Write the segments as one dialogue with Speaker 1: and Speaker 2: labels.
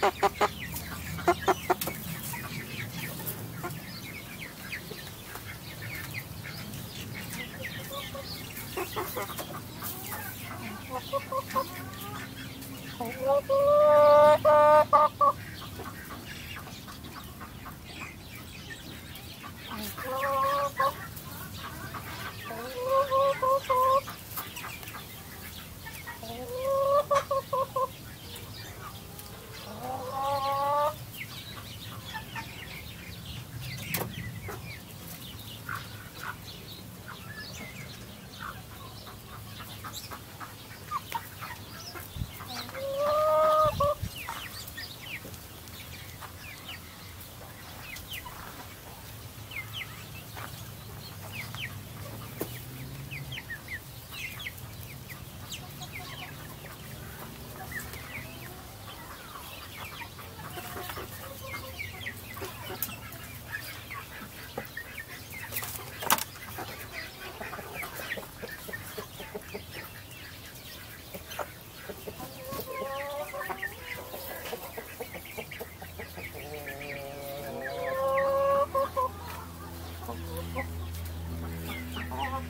Speaker 1: ha ha ああ。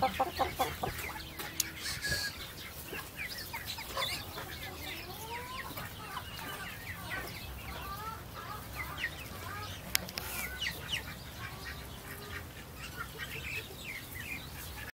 Speaker 1: Por